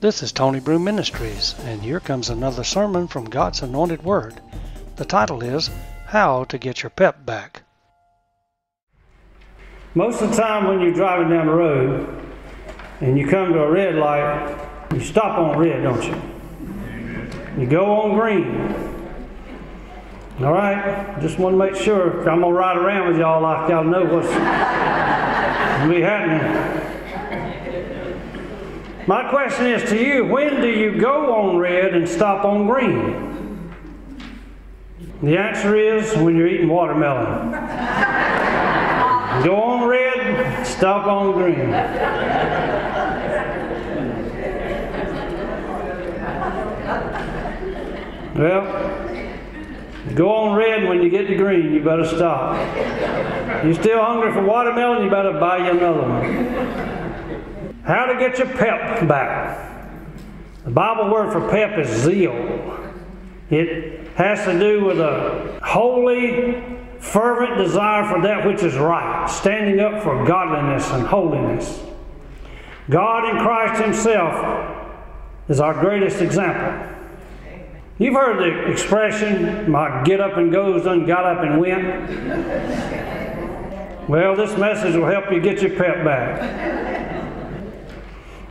This is Tony Broome Ministries, and here comes another sermon from God's Anointed Word. The title is How to Get Your Pep Back. Most of the time, when you're driving down the road and you come to a red light, you stop on red, don't you? You go on green. All right, just want to make sure I'm gonna ride around with y'all, like y'all know what's gonna be happening. My question is to you when do you go on red and stop on green? The answer is when you're eating watermelon. Go on red, stop on green. Well, go on red when you get to green, you better stop. You're still hungry for watermelon, you better buy you another one. How to get your pep back. The Bible word for pep is zeal. It has to do with a holy, fervent desire for that which is right, standing up for godliness and holiness. God in Christ Himself is our greatest example. You've heard the expression, my get up and goes done got up and went. Well, this message will help you get your pep back.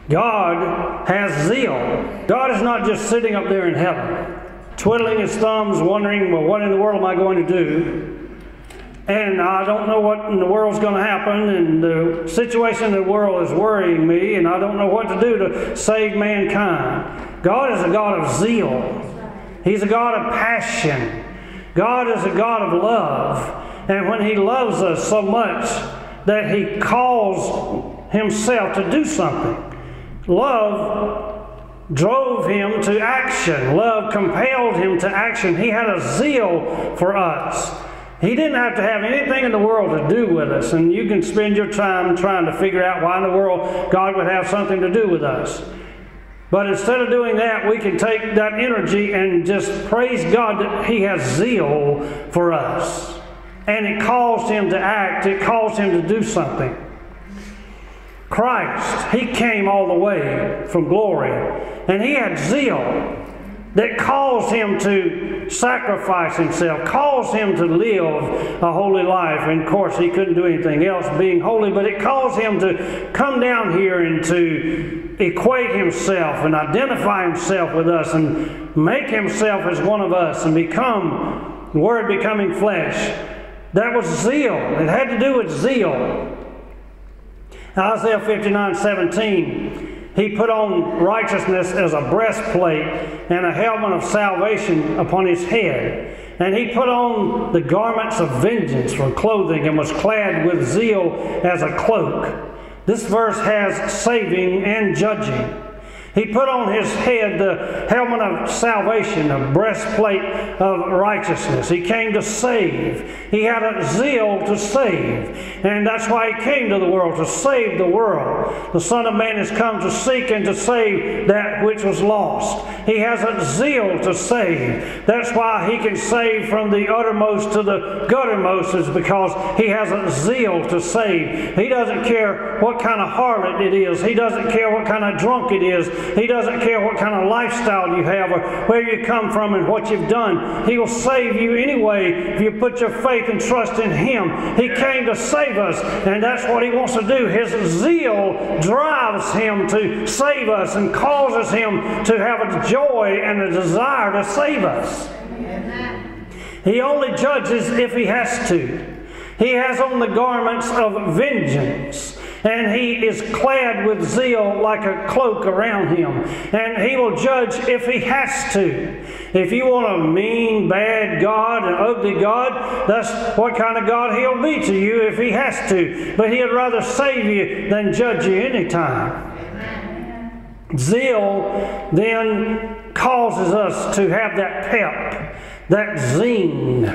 God has zeal. God is not just sitting up there in heaven, twiddling his thumbs, wondering, well, what in the world am I going to do? And I don't know what in the world's going to happen, and the situation in the world is worrying me, and I don't know what to do to save mankind. God is a God of zeal. He's a God of passion. God is a God of love. And when He loves us so much that He calls Himself to do something, love drove Him to action. Love compelled Him to action. He had a zeal for us. He didn't have to have anything in the world to do with us. And you can spend your time trying to figure out why in the world God would have something to do with us. But instead of doing that, we can take that energy and just praise God that He has zeal for us. And it caused Him to act, it caused Him to do something. Christ, He came all the way from glory, and He had zeal that caused Him to sacrifice Himself, caused Him to live a holy life. And of course, He couldn't do anything else being holy, but it caused Him to come down here and to equate Himself and identify Himself with us and make Himself as one of us and become, Word becoming flesh. That was zeal. It had to do with zeal. Isaiah 59 17, he put on righteousness as a breastplate and a helmet of salvation upon his head. And he put on the garments of vengeance for clothing and was clad with zeal as a cloak. This verse has saving and judging. He put on his head the helmet of salvation, a breastplate of righteousness. He came to save. He had a zeal to save. And that's why he came to the world, to save the world. The Son of Man has come to seek and to save that which was lost. He has a zeal to save. That's why he can save from the uttermost to the guttermost, is because he has a zeal to save. He doesn't care what kind of harlot it is, he doesn't care what kind of drunk it is. He doesn't care what kind of lifestyle you have or where you come from and what you've done. He will save you anyway if you put your faith and trust in Him. He came to save us, and that's what He wants to do. His zeal drives Him to save us and causes Him to have a joy and a desire to save us. He only judges if He has to. He has on the garments of vengeance and he is clad with zeal like a cloak around him. And he will judge if he has to. If you want a mean, bad God, an ugly God, that's what kind of God he'll be to you if he has to. But he'd rather save you than judge you anytime. Zeal then causes us to have that pep, that zing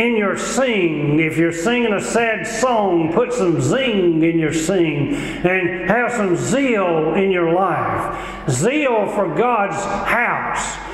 in your sing. If you're singing a sad song, put some zing in your sing and have some zeal in your life. Zeal for God's house.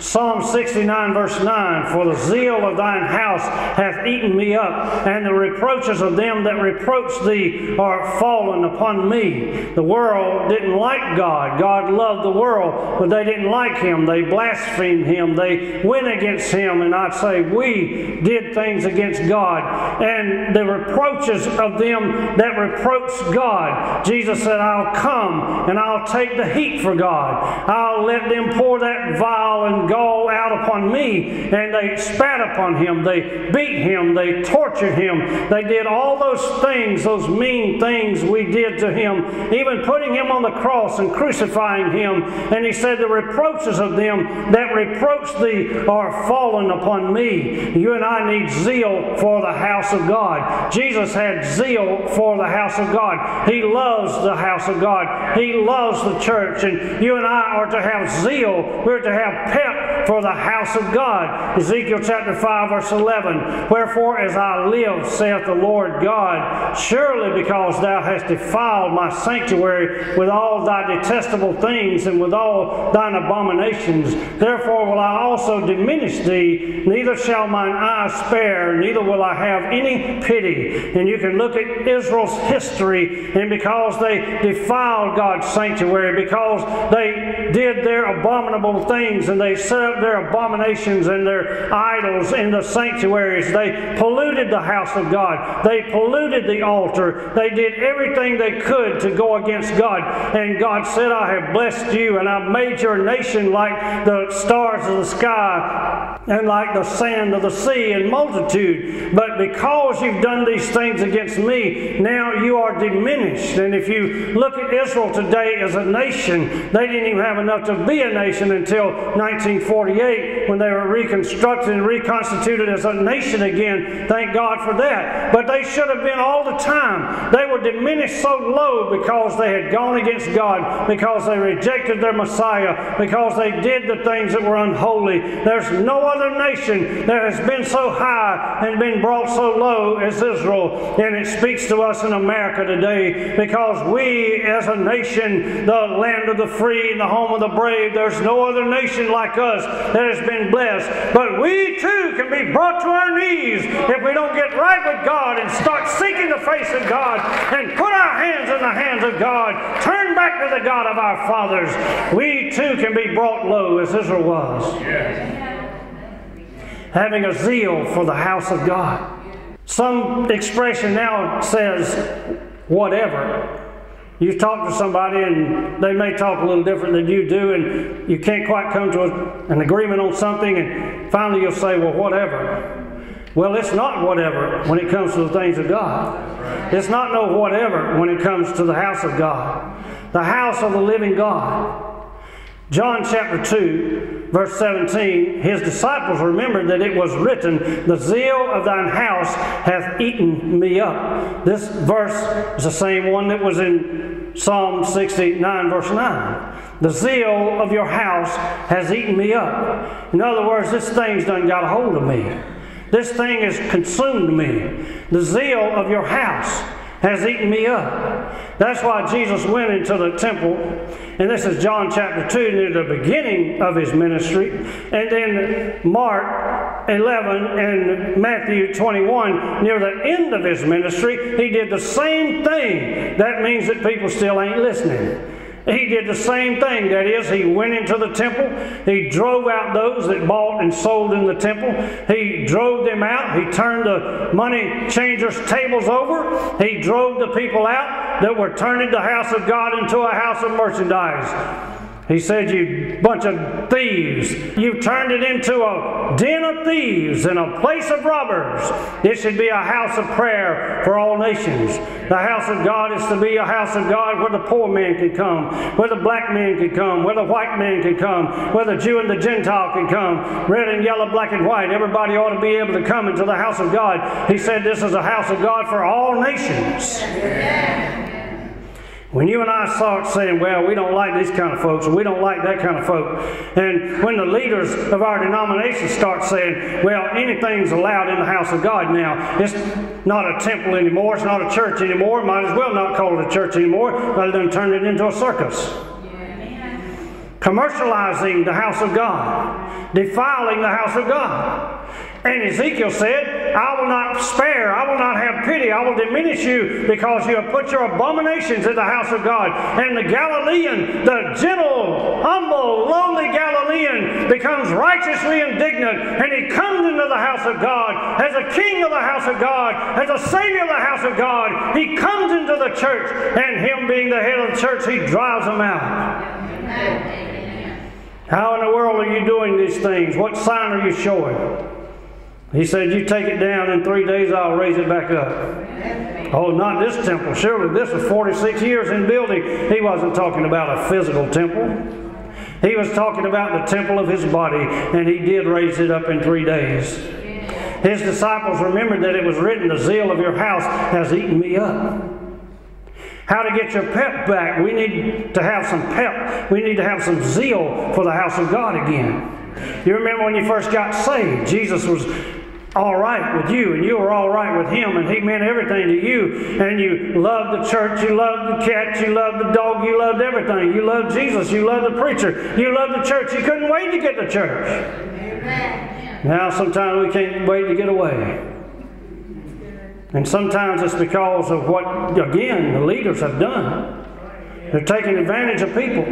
Psalm 69, verse 9 For the zeal of thine house hath eaten me up, and the reproaches of them that reproach thee are fallen upon me. The world didn't like God. God loved the world, but they didn't like him. They blasphemed him. They went against him. And I'd say we did things against God. And the reproaches of them that reproach God, Jesus said, I'll come and I'll take the heat for God. I'll let them pour that vial and gall out upon me. And they spat upon him, they beat him, they tortured him, they did all those things, those mean things we did to him, even putting him on the cross and crucifying him. And he said, The reproaches of them that reproach thee are fallen upon me. You and I need zeal for the house of God. Jesus had zeal for the house of God. He loves the house of God. He loves the church. And you and I are to have zeal. We're to have pep for the house of God. Ezekiel chapter 5, verse 11. Wherefore, as I live, saith the Lord God, surely because thou hast defiled my sanctuary with all thy detestable things and with all thine abominations, therefore will I also diminish thee, neither shall mine eye spare, neither will I have any pity. And you can look at Israel's history, and because they defiled God's sanctuary, because they did their abominable things and they set up their abominations and their idols in the sanctuaries. They polluted the house of God. They polluted the altar. They did everything they could to go against God. And God said, I have blessed you and I've made your nation like the stars of the sky and like the sand of the sea in multitude. But because you've done these things against me, now you are diminished. And if you look at Israel today as a nation, they didn't even have enough to be a nation until 1948 when they were reconstructed and reconstituted as a nation again. Thank God for that. But they should have been all the time. They were diminished so low because they had gone against God, because they rejected their Messiah, because they did the things that were unholy. There's no other nation that has been so high and been brought so low as Israel. And it speaks to us in America today because we, as a nation, the land of the free and the home of the brave, there's no other nation like us that has been blessed. But we too can be brought to our knees if we don't get right with God and start seeking the face of God and put our hands in the hands of God. Turn back to the God of our fathers. We too can be brought low as Israel was. Having a zeal for the house of God. Some expression now says, whatever. You talk to somebody and they may talk a little different than you do, and you can't quite come to a, an agreement on something, and finally you'll say, Well, whatever. Well, it's not whatever when it comes to the things of God. It's not no whatever when it comes to the house of God, the house of the living God. John chapter 2, verse 17, his disciples remembered that it was written, The zeal of thine house hath eaten me up. This verse is the same one that was in Psalm 69, verse 9. The zeal of your house has eaten me up. In other words, this thing's done got a hold of me. This thing has consumed me. The zeal of your house has eaten me up. That's why Jesus went into the temple, and this is John chapter 2, near the beginning of his ministry, and then Mark 11 and Matthew 21, near the end of his ministry, he did the same thing. That means that people still ain't listening. He did the same thing. That is, he went into the temple. He drove out those that bought and sold in the temple. He drove them out. He turned the money changers' tables over. He drove the people out that were turning the house of God into a house of merchandise. He said, You bunch of thieves. You've turned it into a den of thieves and a place of robbers. It should be a house of prayer for all nations. The house of God is to be a house of God where the poor man can come, where the black man can come, where the white man can come, where the Jew and the Gentile can come, red and yellow, black and white. Everybody ought to be able to come into the house of God. He said, This is a house of God for all nations. When you and I start saying, well, we don't like these kind of folks, or we don't like that kind of folk, and when the leaders of our denomination start saying, well, anything's allowed in the house of God now, it's not a temple anymore, it's not a church anymore, might as well not call it a church anymore, rather than turn it into a circus. Commercializing the house of God defiling the house of God. And Ezekiel said, I will not spare, I will not have pity, I will diminish you because you have put your abominations in the house of God. And the Galilean, the gentle, humble, lowly Galilean, becomes righteously indignant and he comes into the house of God as a king of the house of God, as a savior of the house of God. He comes into the church and him being the head of the church, he drives them out. How in the world are you doing these things? What sign are you showing? He said, You take it down in three days, I'll raise it back up. Oh, not this temple. Surely this was 46 years in building. He wasn't talking about a physical temple. He was talking about the temple of his body, and he did raise it up in three days. His disciples remembered that it was written, The zeal of your house has eaten me up. How to get your pep back. We need to have some pep. We need to have some zeal for the house of God again. You remember when you first got saved, Jesus was all right with you, and you were all right with him, and he meant everything to you. And you loved the church, you loved the cat, you loved the dog, you loved everything. You loved Jesus, you loved the preacher, you loved the church. You couldn't wait to get to church. Amen. Now, sometimes we can't wait to get away. And sometimes it's because of what, again, the leaders have done. They're taking advantage of people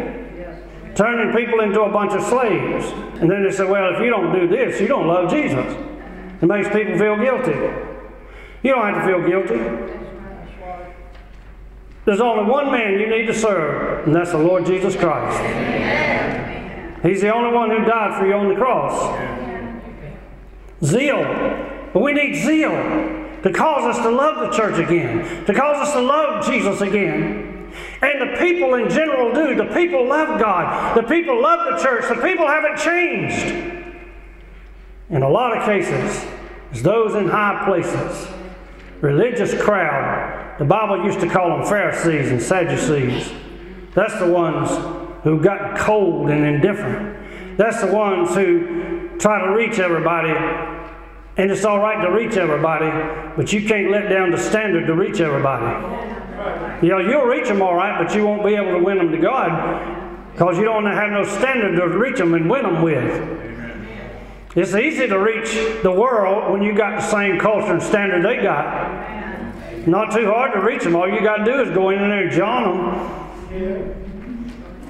turning people into a bunch of slaves. And then they say, well, if you don't do this, you don't love Jesus. It makes people feel guilty. You don't have to feel guilty. There's only one man you need to serve, and that's the Lord Jesus Christ. He's the only one who died for you on the cross. Zeal. But we need zeal to cause us to love the church again, to cause us to love Jesus again. And the people in general do. The people love God. The people love the church. The people haven't changed. In a lot of cases, it's those in high places, religious crowd. The Bible used to call them Pharisees and Sadducees. That's the ones who got cold and indifferent. That's the ones who try to reach everybody. And it's all right to reach everybody, but you can't let down the standard to reach everybody. You know, you'll reach them all right, but you won't be able to win them to God because you don't have no standard to reach them and win them with. It's easy to reach the world when you got the same culture and standard they got. Not too hard to reach them. All you got to do is go in there and join them.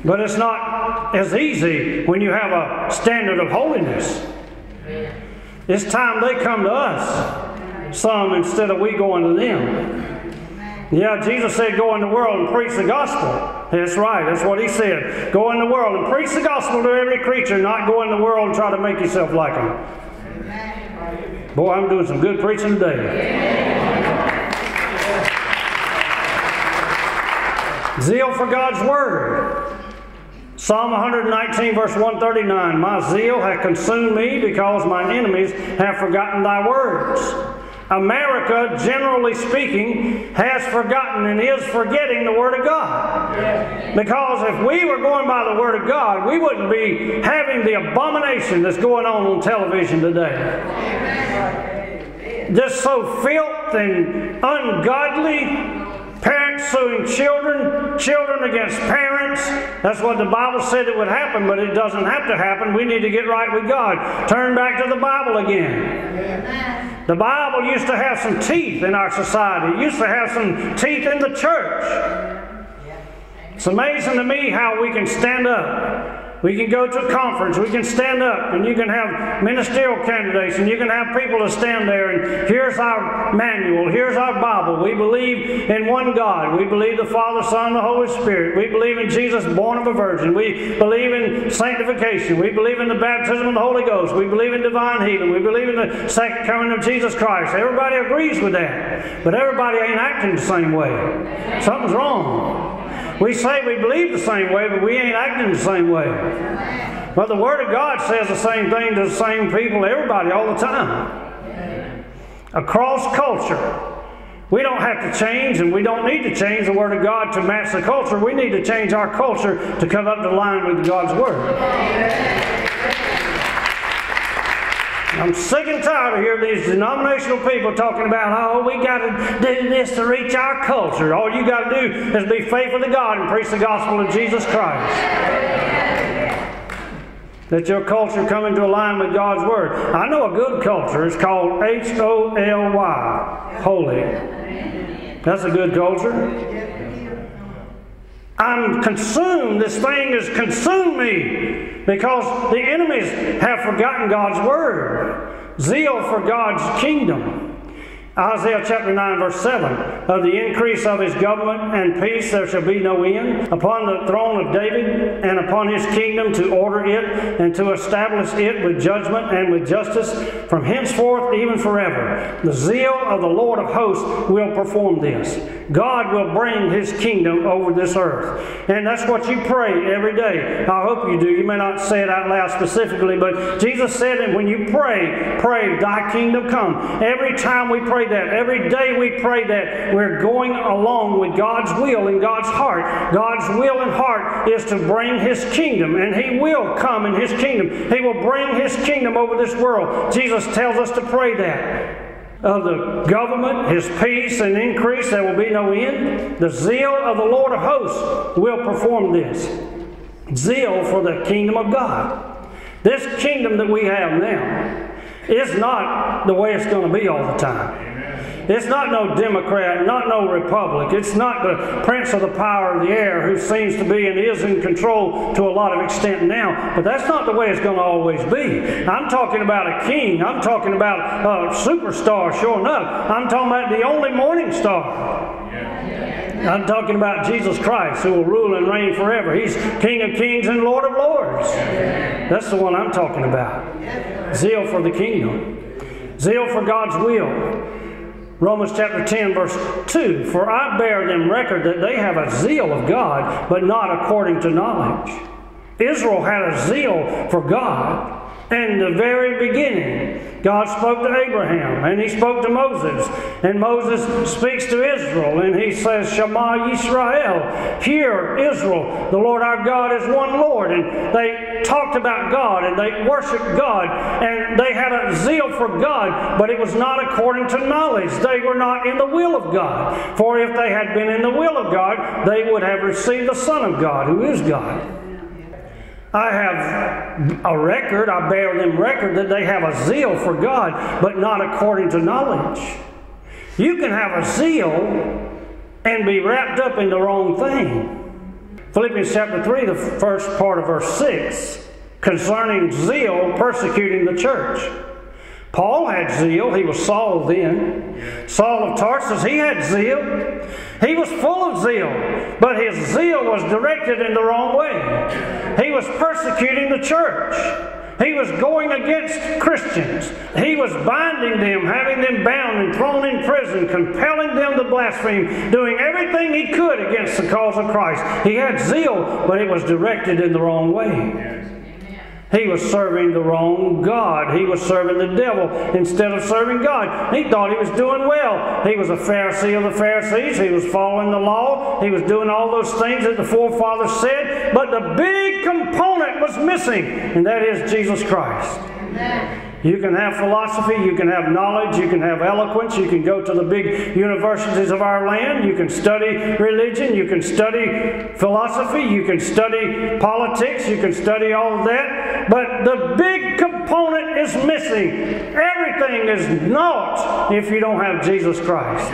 But it's not as easy when you have a standard of holiness. It's time they come to us, some instead of we going to them. Yeah, Jesus said, Go in the world and preach the gospel. That's right, that's what he said. Go in the world and preach the gospel to every creature, not go in the world and try to make yourself like them. Boy, I'm doing some good preaching today. Zeal for God's Word. Psalm 119, verse 139 My zeal hath consumed me because mine enemies have forgotten thy words. America, generally speaking, has forgotten and is forgetting the Word of God. Because if we were going by the Word of God, we wouldn't be having the abomination that's going on on television today. Just so filth and ungodly Parents suing children, children against parents. That's what the Bible said it would happen, but it doesn't have to happen. We need to get right with God. Turn back to the Bible again. The Bible used to have some teeth in our society, it used to have some teeth in the church. It's amazing to me how we can stand up we can go to a conference, we can stand up, and you can have ministerial candidates, and you can have people to stand there, and here's our manual, here's our Bible. We believe in one God. We believe the Father, Son, and the Holy Spirit. We believe in Jesus born of a virgin. We believe in sanctification. We believe in the baptism of the Holy Ghost. We believe in divine healing. We believe in the second coming of Jesus Christ. Everybody agrees with that. But everybody ain't acting the same way. Something's wrong. We say we believe the same way, but we ain't acting the same way. But the Word of God says the same thing to the same people, everybody, all the time. Across culture. We don't have to change, and we don't need to change the Word of God to match the culture. We need to change our culture to come up to line with God's Word. I'm sick and tired of hearing these denominational people talking about, oh, we got to do this to reach our culture. All you got to do is be faithful to God and preach the gospel of Jesus Christ. That your culture come into alignment with God's Word. I know a good culture. It's called H O L Y, holy. That's a good culture. I'm consumed. This thing has consumed me because the enemies have forgotten God's Word. Zeal for God's kingdom. Isaiah chapter 9, verse 7 Of the increase of his government and peace there shall be no end upon the throne of David and upon his kingdom to order it and to establish it with judgment and with justice from henceforth even forever. The zeal of the Lord of hosts will perform this. God will bring his kingdom over this earth. And that's what you pray every day. I hope you do. You may not say it out loud specifically, but Jesus said, and when you pray, pray, thy kingdom come. Every time we pray that. Every day we pray that. We're going along with God's will and God's heart. God's will and heart is to bring His kingdom, and He will come in His kingdom. He will bring His kingdom over this world. Jesus tells us to pray that of the government, his peace and increase, there will be no end. The zeal of the Lord of hosts will perform this. Zeal for the kingdom of God. This kingdom that we have now is not the way it's going to be all the time. It's not no Democrat, not no Republic. It's not the prince of the power of the air who seems to be and is in control to a lot of extent now. But that's not the way it's going to always be. I'm talking about a king. I'm talking about a superstar, sure enough. I'm talking about the only morning star. I'm talking about Jesus Christ who will rule and reign forever. He's King of kings and Lord of lords. That's the one I'm talking about. Zeal for the kingdom. Zeal for God's will. Romans chapter 10, verse 2 For I bear them record that they have a zeal of God, but not according to knowledge. Israel had a zeal for God in the very beginning. God spoke to Abraham and he spoke to Moses. And Moses speaks to Israel and he says, Shema Yisrael, hear Israel, the Lord our God is one Lord. And they talked about God and they worshiped God and they had a zeal for God, but it was not according to knowledge. They were not in the will of God. For if they had been in the will of God, they would have received the Son of God, who is God. I have a record, I bear them record that they have a zeal for God, but not according to knowledge. You can have a zeal and be wrapped up in the wrong thing. Philippians chapter 3, the first part of verse 6, concerning zeal persecuting the church. Paul had zeal. He was Saul then. Saul of Tarsus, he had zeal. He was full of zeal, but his zeal was directed in the wrong way. He was persecuting the church. He was going against Christians. He was binding them, having them bound and thrown in prison, compelling them to blaspheme, doing everything he could against the cause of Christ. He had zeal, but it was directed in the wrong way. He was serving the wrong God. He was serving the devil instead of serving God. He thought he was doing well. He was a Pharisee of the Pharisees. He was following the law. He was doing all those things that the forefathers said. But the big component was missing, and that is Jesus Christ. Amen. You can have philosophy, you can have knowledge, you can have eloquence, you can go to the big universities of our land, you can study religion, you can study philosophy, you can study politics, you can study all of that. But the big component is missing. Everything is naught if you don't have Jesus Christ.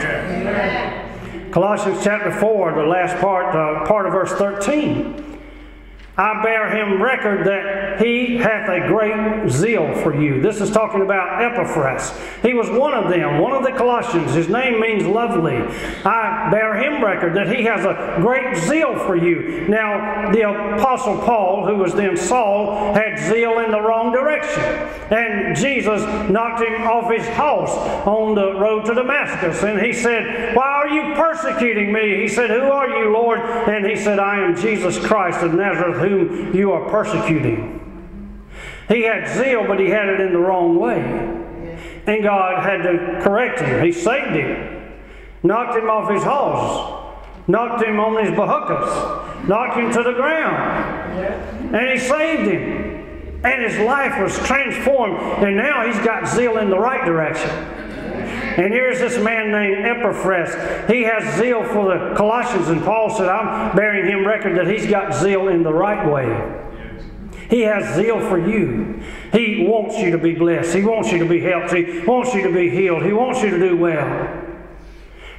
Colossians chapter 4, the last part, uh, part of verse 13. I bear him record that he hath a great zeal for you. This is talking about Epaphras. He was one of them, one of the Colossians. His name means lovely. I bear him record that he has a great zeal for you. Now, the Apostle Paul, who was then Saul, had zeal in the wrong direction. And Jesus knocked him off his horse on the road to Damascus. And he said, Why are you persecuting me? He said, Who are you, Lord? And he said, I am Jesus Christ of Nazareth whom you are persecuting. He had zeal, but he had it in the wrong way. And God had to correct him. He saved him, knocked him off his horse, knocked him on his bahukas, knocked him to the ground, and he saved him. And his life was transformed, and now he's got zeal in the right direction. And here's this man named Epaphras. He has zeal for the Colossians, and Paul said, I'm bearing him record that he's got zeal in the right way. He has zeal for you. He wants you to be blessed. He wants you to be helped. He wants you to be healed. He wants you to do well.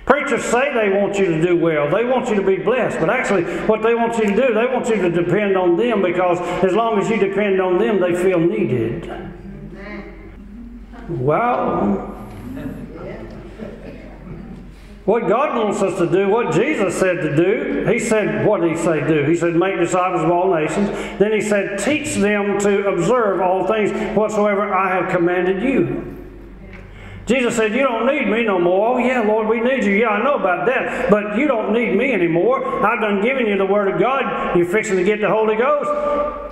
Preachers say they want you to do well. They want you to be blessed. But actually, what they want you to do, they want you to depend on them because as long as you depend on them, they feel needed. Well, what God wants us to do, what Jesus said to do, He said, what did He say do? He said, make disciples of all nations. Then He said, teach them to observe all things whatsoever I have commanded you. Jesus said, You don't need me no more. Oh, yeah, Lord, we need you. Yeah, I know about that. But you don't need me anymore. I've done given you the Word of God. You're fixing to get the Holy Ghost.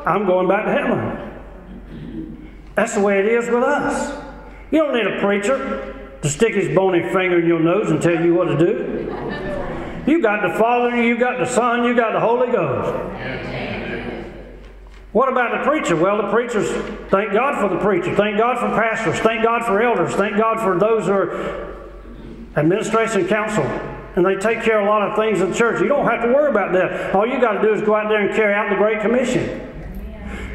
I'm going back to heaven. That's the way it is with us. You don't need a preacher to stick his bony finger in your nose and tell you what to do. You got the Father, you got the Son, you got the Holy Ghost. What about the preacher? Well, the preachers, thank God for the preacher. Thank God for pastors. Thank God for elders. Thank God for those who are administration council. And they take care of a lot of things in the church. You don't have to worry about that. All you got to do is go out there and carry out the Great Commission.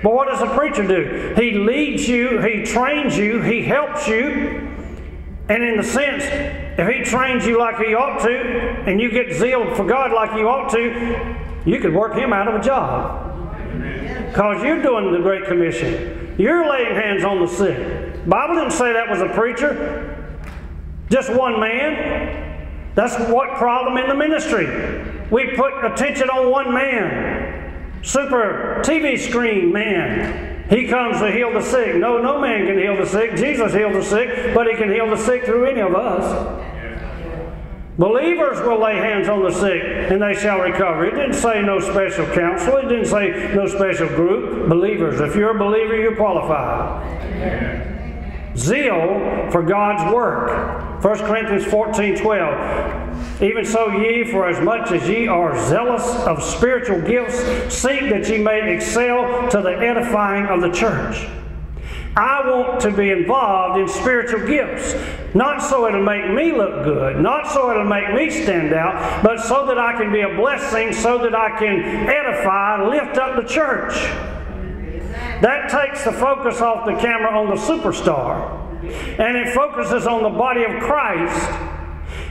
But what does a preacher do? He leads you, he trains you, he helps you. And in the sense, if he trains you like he ought to, and you get zeal for God like you ought to, you could work him out of a job. Because you're doing the Great Commission. You're laying hands on the sick. Bible didn't say that was a preacher. Just one man. That's what problem in the ministry. We put attention on one man. Super TV screen man. He comes to heal the sick. No, no man can heal the sick. Jesus healed the sick, but he can heal the sick through any of us. Believers will lay hands on the sick and they shall recover. It didn't say no special counsel. It didn't say no special group. Believers. If you're a believer, you're qualified. Zeal for God's work. 1 Corinthians 14 12. Even so, ye, for as much as ye are zealous of spiritual gifts, seek that ye may excel to the edifying of the church. I want to be involved in spiritual gifts. Not so it'll make me look good, not so it'll make me stand out, but so that I can be a blessing, so that I can edify, lift up the church. That takes the focus off the camera on the superstar. And it focuses on the body of Christ.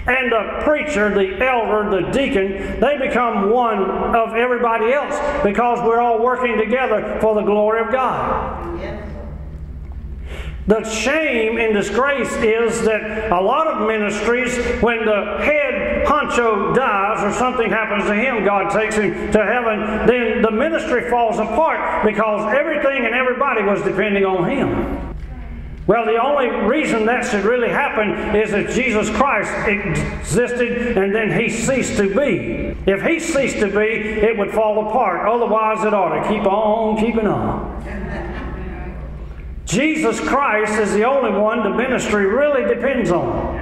And the preacher, the elder, the deacon, they become one of everybody else because we're all working together for the glory of God. The shame and disgrace is that a lot of ministries, when the head honcho dies or something happens to him, God takes him to heaven, then the ministry falls apart because everything and everybody was depending on him. Well, the only reason that should really happen is that Jesus Christ existed and then he ceased to be. If he ceased to be, it would fall apart. Otherwise, it ought to keep on keeping on. Jesus Christ is the only one the ministry really depends on.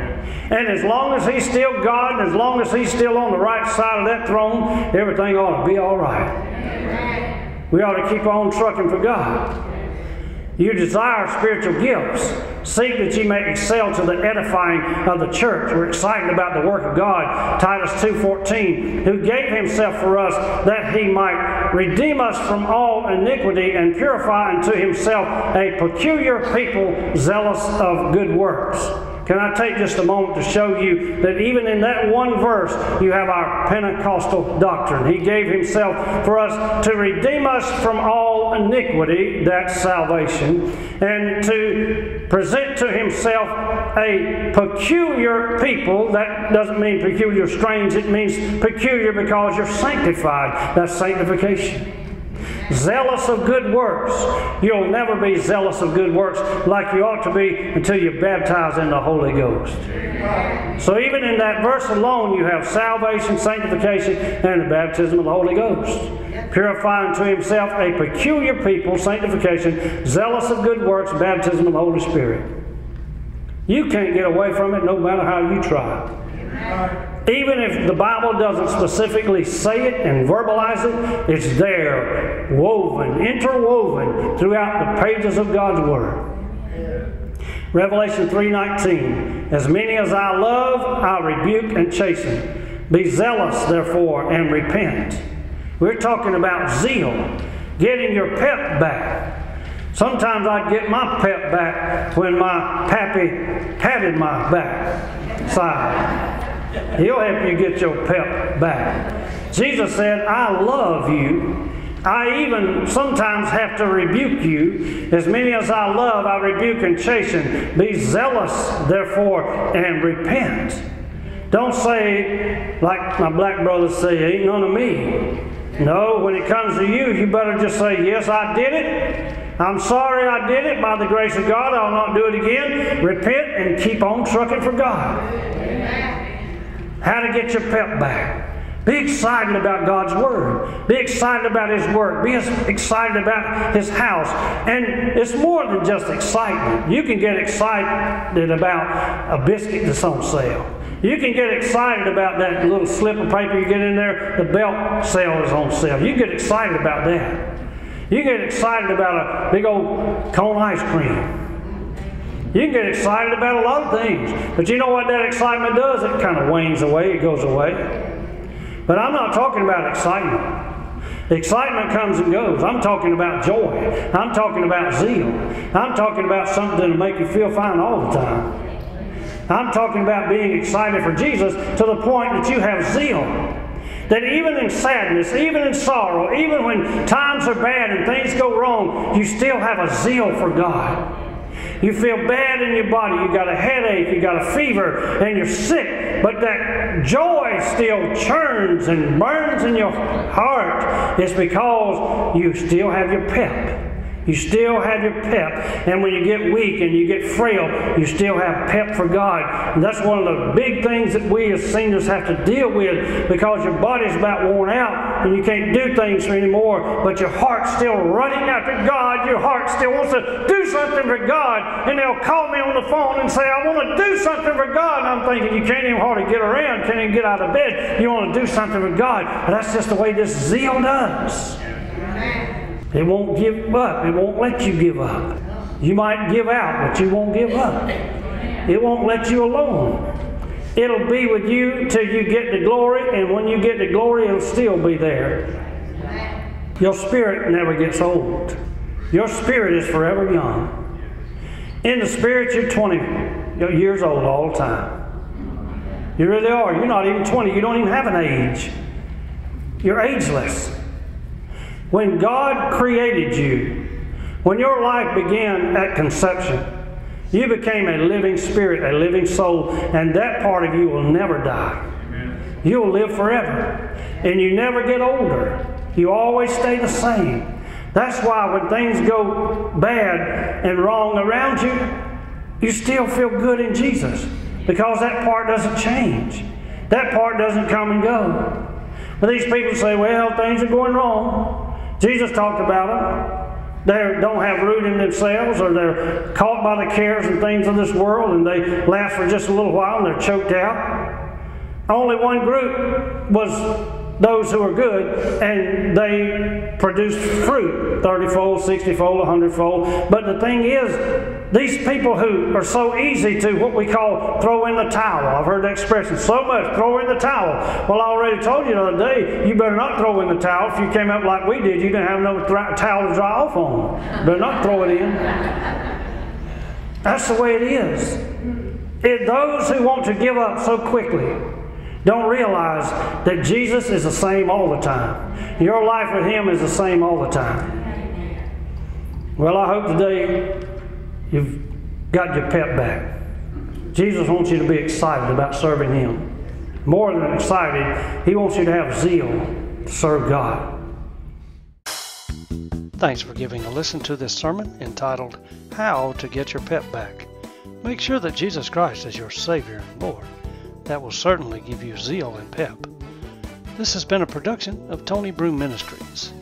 And as long as He's still God, and as long as He's still on the right side of that throne, everything ought to be all right. We ought to keep on trucking for God. You desire spiritual gifts. Seek that ye may excel to the edifying of the church. We're excited about the work of God. Titus 2.14, who gave himself for us that he might redeem us from all iniquity and purify unto himself a peculiar people zealous of good works. Can I take just a moment to show you that even in that one verse, you have our Pentecostal doctrine. He gave Himself for us to redeem us from all iniquity, that's salvation, and to present to Himself a peculiar people. That doesn't mean peculiar strange, it means peculiar because you're sanctified. That's sanctification. Zealous of good works. You'll never be zealous of good works like you ought to be until you're baptized in the Holy Ghost. So even in that verse alone, you have salvation, sanctification, and the baptism of the Holy Ghost. Purifying to himself a peculiar people, sanctification, zealous of good works, baptism of the Holy Spirit. You can't get away from it no matter how you try. Even if the Bible doesn't specifically say it and verbalize it, it's there, woven, interwoven throughout the pages of God's Word. Revelation 3:19 As many as I love I rebuke and chasten be zealous therefore and repent we're talking about zeal getting your pep back. Sometimes I'd get my pep back when my pappy patted my back side. He'll help you get your pep back. Jesus said, I love you. I even sometimes have to rebuke you. As many as I love, I rebuke and chasten. Be zealous, therefore, and repent. Don't say, like my black brothers say, ain't none of me. No, when it comes to you, you better just say, Yes, I did it. I'm sorry I did it. By the grace of God, I'll not do it again. Repent and keep on trucking for God. How to get your pep back. Be excited about God's Word. Be excited about His work. Be excited about His house. And it's more than just excitement. You can get excited about a biscuit that's on sale. You can get excited about that little slip of paper you get in there. The belt sale is on sale. You get excited about that. You get excited about a big old cone ice cream. You can get excited about a lot of things. But you know what that excitement does? It kind of wanes away, it goes away. But I'm not talking about excitement. Excitement comes and goes. I'm talking about joy. I'm talking about zeal. I'm talking about something to make you feel fine all the time. I'm talking about being excited for Jesus to the point that you have zeal. That even in sadness, even in sorrow, even when times are bad and things go wrong, you still have a zeal for God. You feel bad in your body. You got a headache. You got a fever, and you're sick. But that joy still churns and burns in your heart. It's because you still have your pep. You still have your pep. And when you get weak and you get frail, you still have pep for God. And that's one of the big things that we as seniors have to deal with because your body's about worn out and you can't do things anymore, but your heart's still running after God. Your heart still wants to do something for God. And they'll call me on the phone and say, I want to do something for God. And I'm thinking, you can't even hardly get around, can't even get out of bed. You want to do something for God. But that's just the way this zeal does. It won't give up. It won't let you give up. You might give out, but you won't give up. It won't let you alone. It'll be with you till you get the glory, and when you get the glory, it'll still be there. Your spirit never gets old. Your spirit is forever young. In the spirit, you're 20 years old all the time. You really are. You're not even 20. You don't even have an age. You're ageless. When God created you, when your life began at conception, you became a living spirit, a living soul, and that part of you will never die. You'll live forever. And you never get older. You always stay the same. That's why when things go bad and wrong around you, you still feel good in Jesus because that part doesn't change. That part doesn't come and go. But these people say, well, things are going wrong. Jesus talked about them. They don't have root in themselves, or they're caught by the cares and things of this world, and they last for just a little while and they're choked out. Only one group was those who are good, and they produce fruit 30 fold, 60 fold, 100 fold. But the thing is, these people who are so easy to what we call throw in the towel, I've heard the expression so much throw in the towel. Well, I already told you the other day, you better not throw in the towel. If you came up like we did, you didn't have no towel to dry off on. Better not throw it in. That's the way it is. It, those who want to give up so quickly, don't realize that Jesus is the same all the time. Your life with Him is the same all the time. Well, I hope today you've got your pep back. Jesus wants you to be excited about serving Him. More than excited, He wants you to have zeal to serve God. Thanks for giving a listen to this sermon entitled How to Get Your Pep Back. Make sure that Jesus Christ is your Savior and Lord. That will certainly give you zeal and pep. This has been a production of Tony Broome Ministries.